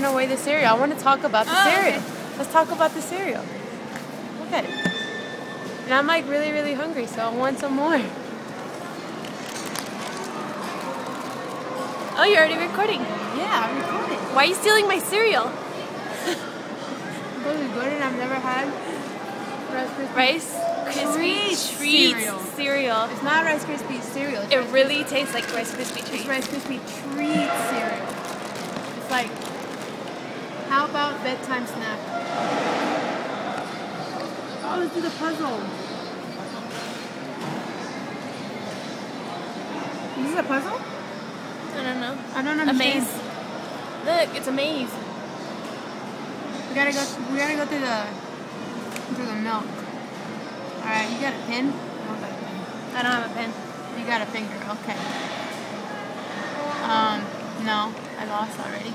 throwing away the cereal. I want to talk about the Oh, cereal. okay. Let's talk about the cereal. Look at it. And I'm like really, really hungry, so I want some more. Oh, you're already recording. Yeah, I'm recording. Why are you stealing my cereal? Really good, and I've never had Rice Krispies. Rice Krispie Treats treats cereal. cereal. It's not Rice Krispies cereal. It's It Rice really tastes like Rice Krispie It's. Rice Krispie treat cereal. It's like, how about bedtime snack? Oh, let's do the puzzle. Is this a puzzle? I don't know. I don't know. A maze. Look, it's a maze. We gotta go. We gotta go through the through the milk. All right, you got a pen? No, I got a pen. I don't have a pen. You got a finger. Okay. Um, no, I lost already.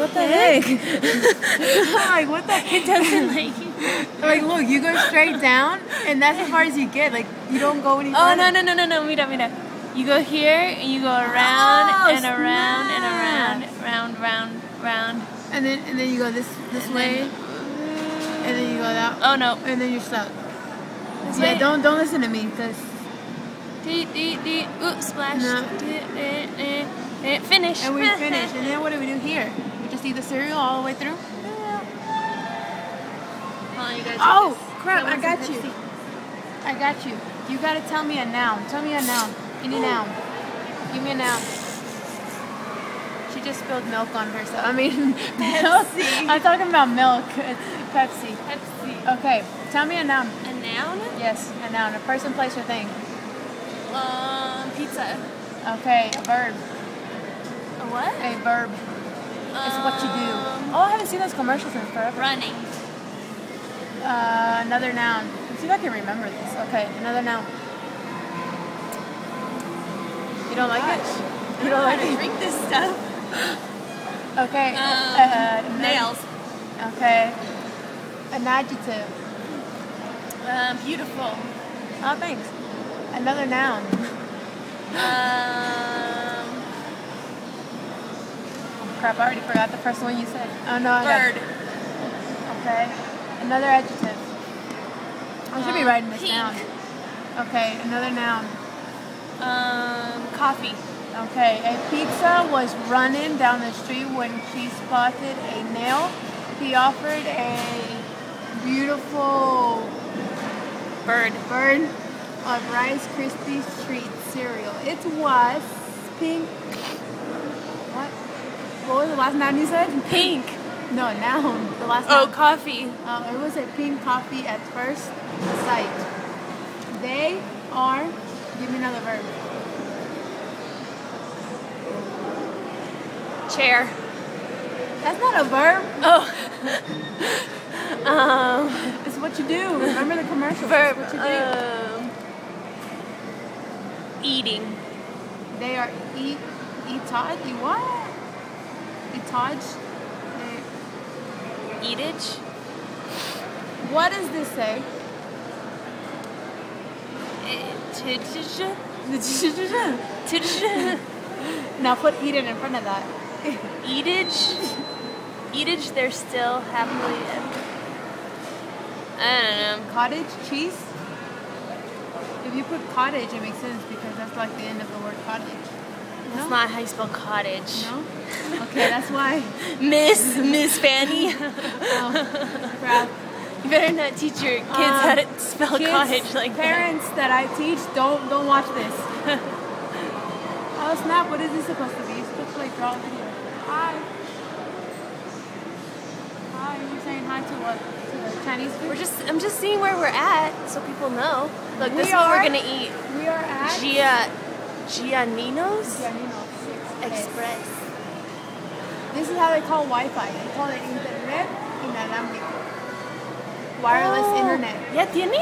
What the heck? like what the It doesn't like. Like look, you go straight down, and that's as far as you get. Like you don't go any Oh no no no no no! Mira mira. You go here and you go around Oh, and around and around, round round round. And then and then you go this this And way, then- and then you go that, Oh no! and then you're stuck. This Yeah, way. don't don't listen to me, cause Dee, dee, dee. Ooh, splash. No. Dee, eh, eh. Finish. and we finish. And then what do we do here? Eat the cereal all the way through. Hold on, you guys. Oh, crap, I got you. Pepsi? I got you. You gotta tell me a noun. Tell me a noun. Any noun. Give me a noun. She just spilled milk on herself. I mean. Pepsi. I'm talking about milk. It's Pepsi. Pepsi. Okay, tell me a noun. A noun? Yes, a noun. A person, place, or thing. Um, pizza. Okay, a verb. A what? A verb is what you do. Oh, I haven't seen those commercials in forever. Running. Uh, another noun. Let's see if I can remember this. Okay, another noun. You don't like it? You don't like it? drink this stuff. Okay. Um, uh, nails. Okay. An adjective. Um, beautiful. Oh, thanks. Another noun. Um, Crap, I already forgot the first one you said. Oh no, bird. Okay. Another adjective. I should be Um, writing this pink. down. Okay, another noun. Um, coffee. Okay, a pizza was running down the street when she spotted a nail. He offered a beautiful Bird. bird of Rice Krispies treat cereal. It was pink. What? Was the last noun you said? Pink. No, noun. The last Oh, noun. coffee. Uh, it was a pink coffee at first sight. They are. Give me another verb. Chair. That's not a verb. Oh. um, It's what you do. Remember the commercial. verb. It's what you do. Um, eating. they are eat eatage. E what? They- Eatage. What does this say? Now put it in front of that. Eatage. Eatage. They're still happily. I don't know. Cottage cheese. If you put cottage, it makes sense because that's like the end of the word cottage. That's not how you spell cottage. No. Okay, that's why. Miss Miss Fanny. Oh, crap. You better not teach your kids Um, how to spell Kids, cottage like parents that. I teach, don't don't watch this. oh snap! What is this supposed to be? It's supposed to like draw a video. Hi. Hi. Are You're saying hi to what? To the Chinese food? We're just I'm just seeing where we're at so people know. Look, this We is what we're gonna eat. We are at Gia Giannino's Giannino Six. Express. This is how they call Wi-Fi. They call it Internet inalámbrico. Wireless Oh, internet. ¿Ya tiene?